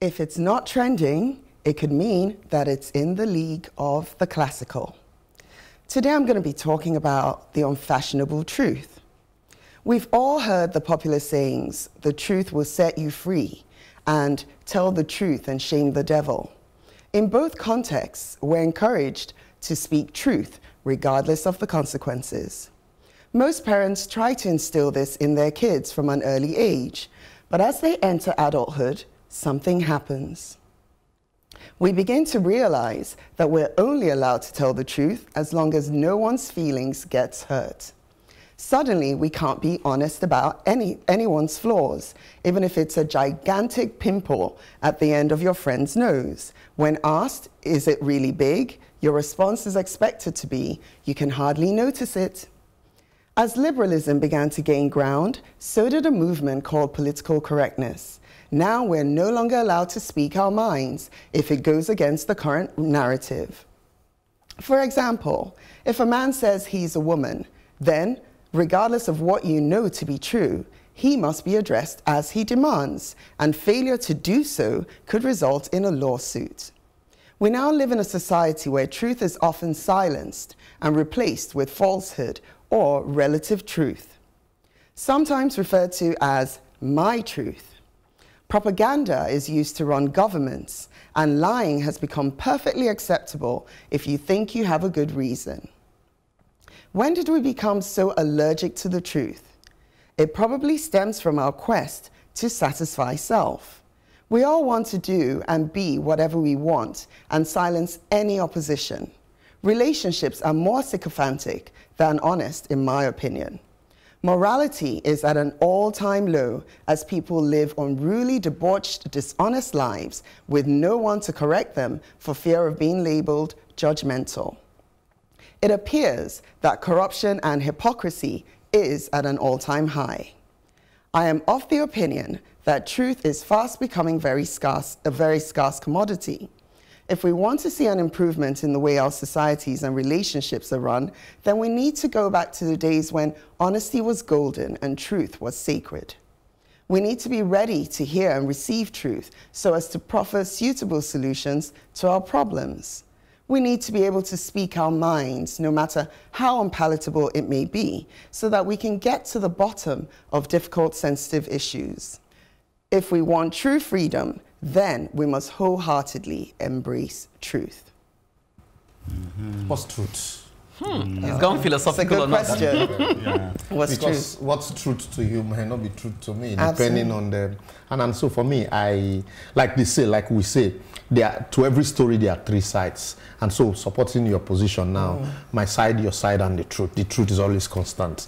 If it's not trending, it could mean that it's in the league of the classical. Today I'm going to be talking about the unfashionable truth. We've all heard the popular sayings, the truth will set you free, and tell the truth and shame the devil. In both contexts, we're encouraged to speak truth regardless of the consequences. Most parents try to instill this in their kids from an early age, but as they enter adulthood, something happens. We begin to realize that we're only allowed to tell the truth as long as no one's feelings gets hurt. Suddenly, we can't be honest about any, anyone's flaws, even if it's a gigantic pimple at the end of your friend's nose. When asked, is it really big? Your response is expected to be, you can hardly notice it. As liberalism began to gain ground, so did a movement called political correctness. Now we're no longer allowed to speak our minds if it goes against the current narrative. For example, if a man says he's a woman, then regardless of what you know to be true, he must be addressed as he demands, and failure to do so could result in a lawsuit. We now live in a society where truth is often silenced and replaced with falsehood or relative truth, sometimes referred to as my truth. Propaganda is used to run governments, and lying has become perfectly acceptable if you think you have a good reason. When did we become so allergic to the truth? It probably stems from our quest to satisfy self. We all want to do and be whatever we want and silence any opposition. Relationships are more sycophantic than honest, in my opinion. Morality is at an all time low as people live unruly, debauched, dishonest lives with no one to correct them for fear of being labeled judgmental it appears that corruption and hypocrisy is at an all-time high. I am of the opinion that truth is fast becoming very scarce, a very scarce commodity. If we want to see an improvement in the way our societies and relationships are run, then we need to go back to the days when honesty was golden and truth was sacred. We need to be ready to hear and receive truth so as to proffer suitable solutions to our problems we need to be able to speak our minds, no matter how unpalatable it may be, so that we can get to the bottom of difficult, sensitive issues. If we want true freedom, then we must wholeheartedly embrace truth. Mm -hmm. What's truth? Hmm. He's gone philosophical That's a good question. yeah. What's because true? what's truth to you might not be truth to me, depending Absolutely. on the. And, and so for me, I like they say, like we say, there to every story there are three sides. And so supporting your position now, mm. my side, your side, and the truth. The truth is always constant,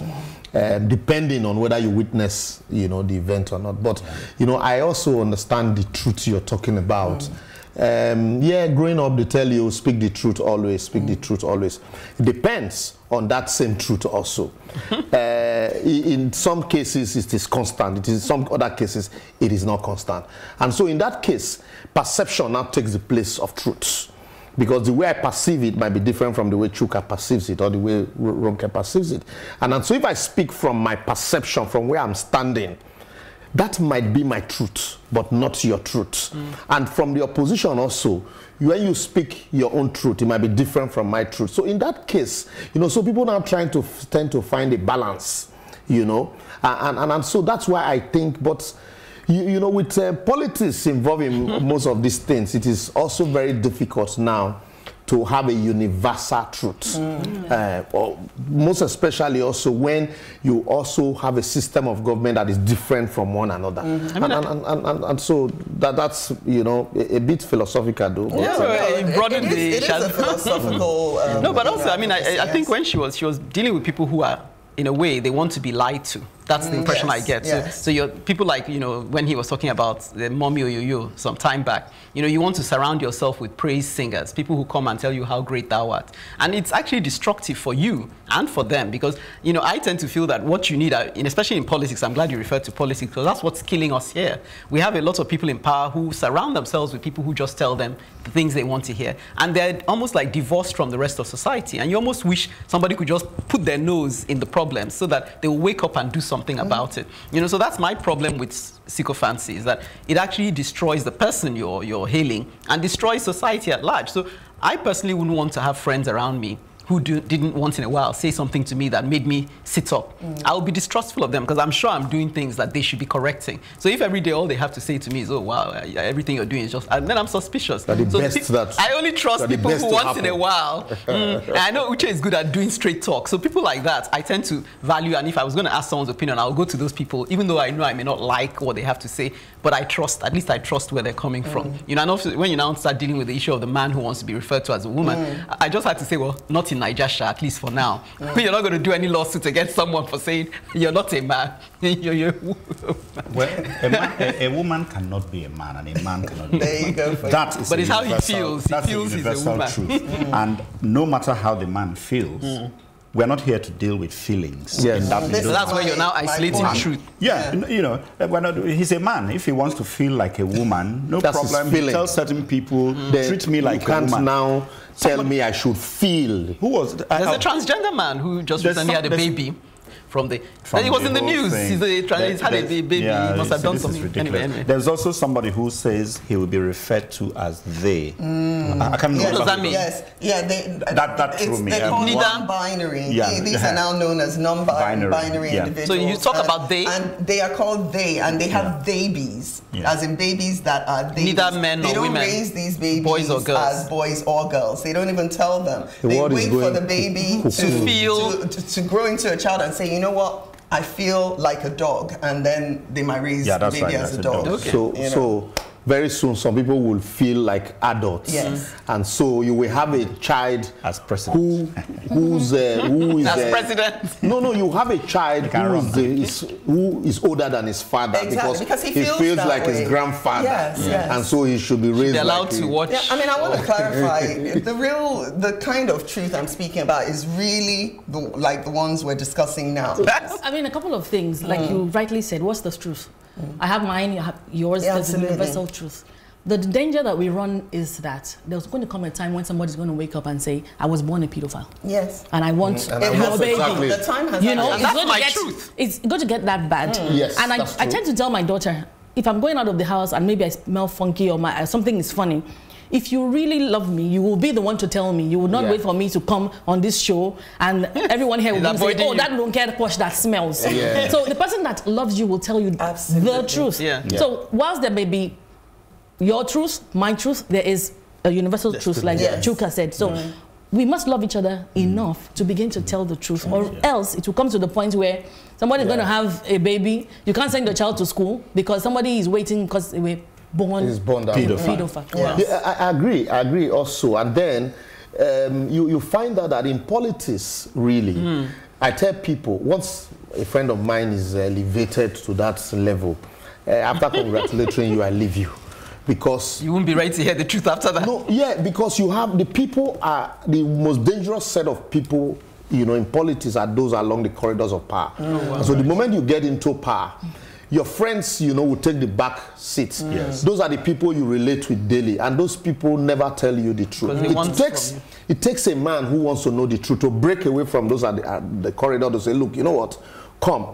mm. um, depending on whether you witness, you know, the event or not. But you know, I also understand the truth you're talking about. Mm um, yeah, growing up, they tell you speak the truth always, speak mm. the truth always. It depends on that same truth also. uh, in some cases, it is constant. It is in some other cases, it is not constant. And so in that case, perception now takes the place of truth. Because the way I perceive it might be different from the way Chuka perceives it or the way Ronke perceives it. And, and so if I speak from my perception, from where I'm standing, that might be my truth, but not your truth. Mm. And from the opposition also, when you speak your own truth, it might be different from my truth. So in that case, you know, so people now trying to tend to find a balance, you know, and, and, and so that's why I think, but you, you know, with uh, politics involving most of these things, it is also very difficult now to have a universal truth. Mm. Uh, or most especially also when you also have a system of government that is different from one another. Mm -hmm. and, and, and, and, and, so that, that's, you know, a, a bit philosophical though. Yeah, well, it broadened it, it, is, the... It is a philosophical... Um, no, but also, I mean, I, I think when she was, she was dealing with people who are, in a way, they want to be lied to. That's the mm, impression yes, I get. Yes. So, so you're, people like, you know, when he was talking about the mommy oyo yo some time back, you know, you want to surround yourself with praise singers, people who come and tell you how great thou art. And it's actually destructive for you and for them because, you know, I tend to feel that what you need, uh, especially in politics, I'm glad you referred to politics because that's what's killing us here. We have a lot of people in power who surround themselves with people who just tell them the things they want to hear. And they're almost like divorced from the rest of society. And you almost wish somebody could just put their nose in the problem so that they will wake up and do something something mm. about it. You know, so that's my problem with sycophancy is that it actually destroys the person you're, you're hailing and destroys society at large. So I personally wouldn't want to have friends around me who do, didn't once in a while say something to me that made me sit up. Mm. I'll be distrustful of them because I'm sure I'm doing things that they should be correcting. So if every day all they have to say to me is, oh, wow, everything you're doing is just, and then I'm suspicious. That the so best that, I only trust people who once happen. in a while, mm, I know Uche is good at doing straight talk. So people like that, I tend to value, and if I was going to ask someone's opinion, I'll go to those people, even though I know I may not like what they have to say, but I trust, at least I trust where they're coming mm. from. You know, and when you now start dealing with the issue of the man who wants to be referred to as a woman, mm. I just had to say, well, not in Nigeria, at least for now. Mm. You're not going to do any lawsuit against someone for saying you're not a man. you're, you're well, a, man, a, a, woman cannot be a man, and a man cannot be there a man. There you go. That is but it's how he feels. He feels he's a woman. Truth. Mm. And no matter how the man feels, mm we're not here to deal with feelings. Yes. That so that's why you're now isolating truth. Yeah, yeah, you know, not, he's a man. If he wants to feel like a woman, no that's problem. He tells certain people, mm. treat me like you can't woman. now tell me I should feel. Who was? it? There's a transgender man who just recently had a baby from the. From it was the in the news. He's, a, he's had a baby. Yeah, he must have done something. Anyway, anyway, There's also somebody who says he will be referred to as they. Mm. I, I can't yes. What does that mean? Yes. Yeah. They, that that threw me. They're called non-binary. Yeah. These are now known as non-binary yeah. individuals. So you talk and, about they, and they are called they, and they have yeah. babies, yeah. as in babies that are they. Neither men they nor women. They don't raise these babies boys or girls. as boys or girls. They don't even tell them. The they wait for the baby to, to feel to, to grow into a child and say, you know what I feel like a dog, and then they might raise yeah, the baby right, as a dog. Okay. So, you know? so very soon some people will feel like adults. Yes. And so you will have a child as president. Who, who's uh, who is as uh, president? No, no. You have a child who is, is, who is older than his father exactly, because, because he feels, he feels like way. his grandfather. Yes, yeah. yes. And so he should be raised. Should be allowed like to watch. Yeah, I mean, I want to clarify. the real, the kind of truth I'm speaking about is really the, like the ones we're discussing now. I mean, a couple of things, like mm. you rightly said. What's the truth? Mm. I have mine. You have yours. Yeah, there's a universal truth. The danger that we run is that there's going to come a time when somebody's going to wake up and say, "I was born a pedophile." Yes. And I want mm, and your baby. Exactly. The time has you know, it's going to get, truth. It's going to get that bad. Mm. Yes. And I, I tend to tell my daughter, if I'm going out of the house and maybe I smell funky or my, something is funny, if you really love me, you will be the one to tell me. You will not yeah. wait for me to come on this show and everyone here will say, oh, you. that don't care posh that smells. Yeah. So the person that loves you will tell you Absolutely. the truth. Yeah. So whilst there may be your truth, my truth, there is a universal truth, like yes. Chuka said. So mm. we must love each other enough to begin to tell the truth, or yeah. else it will come to the point where somebody is yeah. going to have a baby. You can't send your child to school because somebody is waiting because they were born, is born that pedophile. pedophile. Yeah. yeah. I, I, agree. I agree also. And then um, you, you find out that in politics, really, mm. I tell people once a friend of mine is elevated to that level, uh, after congratulating you, I leave you because you won't be right to hear the truth after that. No, yeah, because you have the people are the most dangerous set of people, you know, in politics are those along the corridors of power. Oh, wow. So the moment you get into power, your friends, you know, will take the back seats. Mm. Yes. Those are the people you relate with daily, and those people never tell you the truth. It takes it takes a man who wants to know the truth to break away from those at the, at the corridor to say, look, you know what, come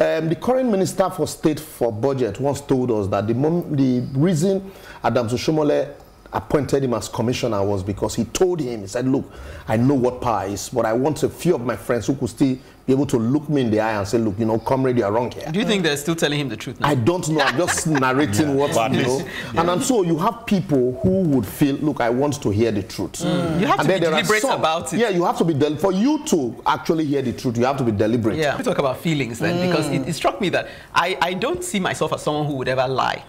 um, the current Minister for State for Budget once told us that the, the reason Adams Oshiomhole appointed him as commissioner was because he told him, he said, look, I know what power is, but I want a few of my friends who could still be able to look me in the eye and say, look, you know, comrade, you're wrong here. Do you think they're still telling him the truth now? I don't know. I'm just narrating yeah. what, you know. Yeah. And, and so you have people who would feel, look, I want to hear the truth. Mm. You have and to be deliberate some, about it. Yeah, you have to be, for you to actually hear the truth, you have to be deliberate. Yeah, we talk about feelings then, mm. because it, it struck me that I, I don't see myself as someone who would ever lie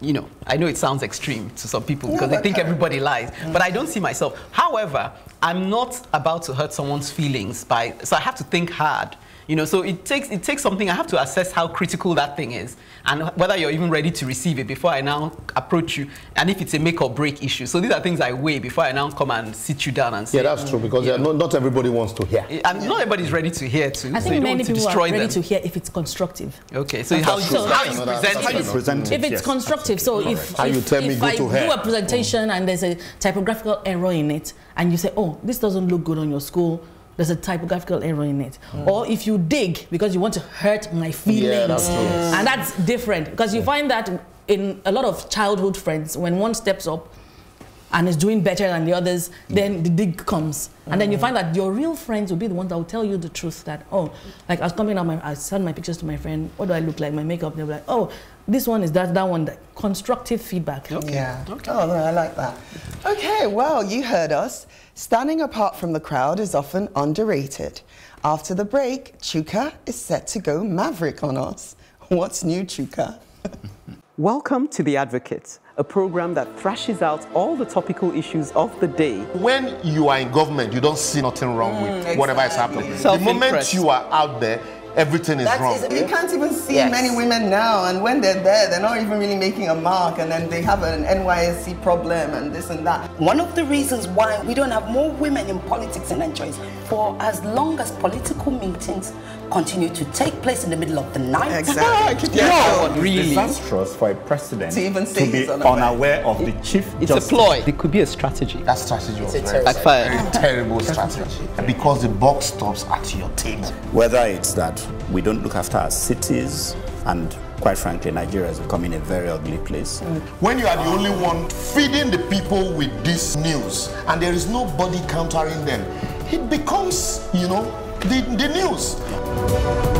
you know, I know it sounds extreme to some people because they think everybody lies, mm. but I don't see myself. However, I'm not about to hurt someone's feelings by, so I have to think hard you know, so it takes it takes something. I have to assess how critical that thing is, and whether you're even ready to receive it before I now approach you, and if it's a make or break issue. So these are things I weigh before I now come and sit you down and say. Yeah, that's true because not, not everybody wants to hear. And not everybody's ready to hear too. I so think many people are ready them. to hear if it's constructive. Okay, so how, so how, you present how you present it. If it's yes, constructive, so if, how if, you tell me if go I to do a presentation mm. and there's a typographical error in it, and you say, oh, this doesn't look good on your school there's a typographical error in it. Mm. Or if you dig because you want to hurt my feelings. Yeah, that's and that's different because you find that in a lot of childhood friends, when one steps up and is doing better than the others, then the dig comes. Mm. And then you find that your real friends will be the ones that will tell you the truth that, oh, like I was coming out, my, I sent my pictures to my friend, what do I look like, my makeup, they'll be like, oh, this one is that, that one, that constructive feedback. Okay. Yeah. Okay. Oh, no, I like that. Okay, well, you heard us. Standing apart from the crowd is often underrated. After the break, Chuka is set to go maverick on us. What's new, Chuka? Welcome to The Advocate, a program that thrashes out all the topical issues of the day. When you are in government, you don't see nothing wrong mm, with exactly. whatever is happening. The moment you are out there, everything is That's wrong. Is, you can't even see yes. many women now, and when they're there, they're not even really making a mark, and then they have an NYSC problem and this and that. One of the reasons why we don't have more women in politics in Nigeria is for as long as political meetings continue to take place in the middle of the night. Exactly. yeah. no, really. disastrous for a president to, even say to be unaware of the chief It's justice. a ploy. It could be a strategy. That strategy was very, very terrible strategy. Because the box stops at your table. Whether it's that we don't look after our cities and quite frankly, Nigeria is becoming a very ugly place. When you are the only one feeding the people with this news and there is nobody countering them, it becomes, you know, the, the news.